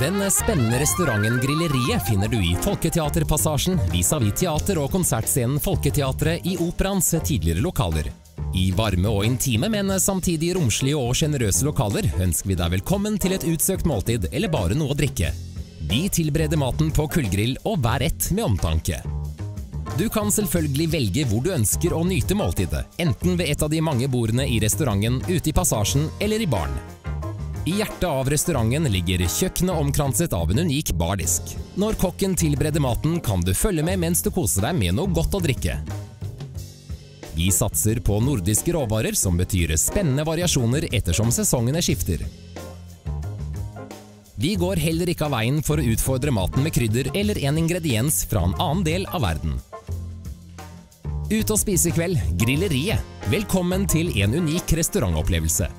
Den spennende restauranten Grilleriet finner du i Folketeaterpassasjen vis-à-vis teater- og konsertscenen Folketeatret i Operaens tidligere lokaler. I varme og intime, men samtidig romslige og sjenerøse lokaler ønsker vi deg velkommen til et utsøkt måltid eller bare noe å drikke. Vi tilbereder maten på kullgrill og hver ett med omtanke. Du kan selvfølgelig velge hvor du ønsker å nyte måltidet, enten ved et av de mange bordene i restauranten, ute i passasjen eller i baren. I hjertet av restauranten ligger kjøkkenet omkranset av en unik bardisk. Når kokken tilbereder maten, kan du følge med mens du koser deg med noe godt å drikke. Vi satser på nordiske råvarer, som betyr spennende variasjoner ettersom sesongene skifter. Vi går heller ikke av veien for å utfordre maten med krydder eller en ingrediens fra en annen del av verden. Ut og spise i kveld, Grilleriet. Velkommen til en unik restaurantopplevelse.